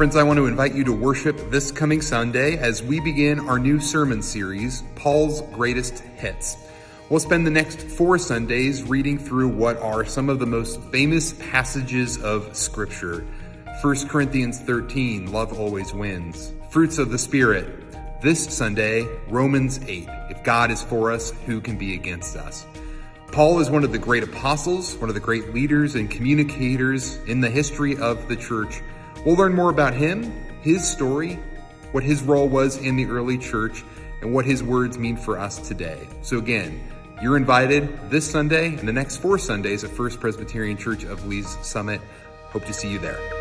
Friends, I want to invite you to worship this coming Sunday as we begin our new sermon series, Paul's Greatest Hits. We'll spend the next four Sundays reading through what are some of the most famous passages of Scripture. 1 Corinthians 13, Love Always Wins. Fruits of the Spirit. This Sunday, Romans 8. If God is for us, who can be against us? Paul is one of the great apostles, one of the great leaders and communicators in the history of the church. We'll learn more about him, his story, what his role was in the early church, and what his words mean for us today. So again, you're invited this Sunday and the next four Sundays at First Presbyterian Church of Lee's Summit. Hope to see you there.